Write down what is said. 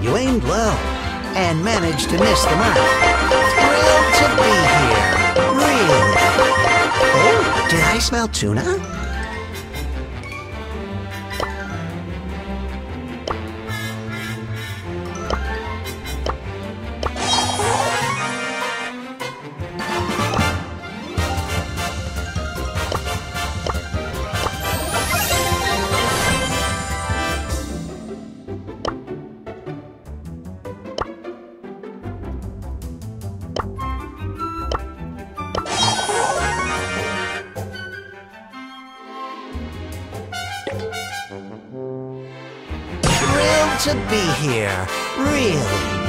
You aimed low and managed to miss the mark. Thrilled to be here. Really. Oh, did I smell tuna? To be here, really.